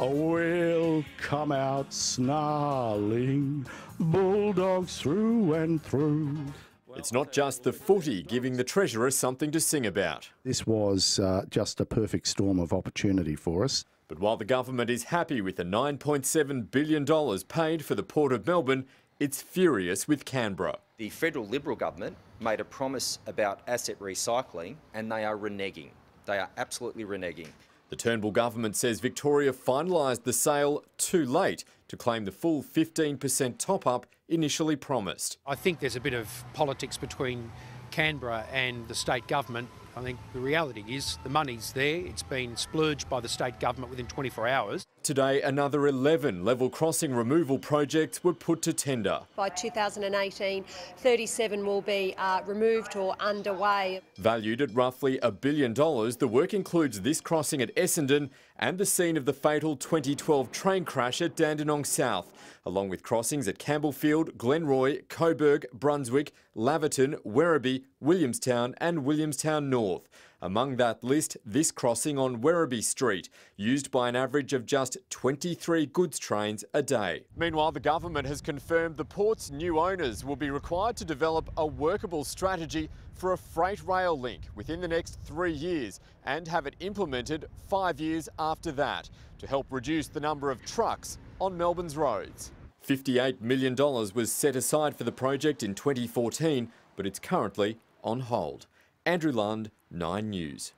We'll come out snarling, bulldogs through and through. It's not just the footy giving the Treasurer something to sing about. This was uh, just a perfect storm of opportunity for us. But while the government is happy with the $9.7 billion paid for the Port of Melbourne, it's furious with Canberra. The federal Liberal government made a promise about asset recycling and they are reneging. They are absolutely reneging. The Turnbull government says Victoria finalised the sale too late to claim the full 15% top up initially promised. I think there's a bit of politics between Canberra and the state government. I think the reality is the money's there. It's been splurged by the state government within 24 hours. Today, another 11 level crossing removal projects were put to tender. By 2018, 37 will be uh, removed or underway. Valued at roughly a billion dollars, the work includes this crossing at Essendon and the scene of the fatal 2012 train crash at Dandenong South, along with crossings at Campbellfield, Glenroy, Coburg, Brunswick, Laverton, Werribee, Williamstown and Williamstown North. Among that list, this crossing on Werribee Street, used by an average of just 23 goods trains a day. Meanwhile, the government has confirmed the port's new owners will be required to develop a workable strategy for a freight rail link within the next three years and have it implemented five years after that to help reduce the number of trucks on Melbourne's roads. $58 million was set aside for the project in 2014, but it's currently on hold. Andrew Lund, 9 News.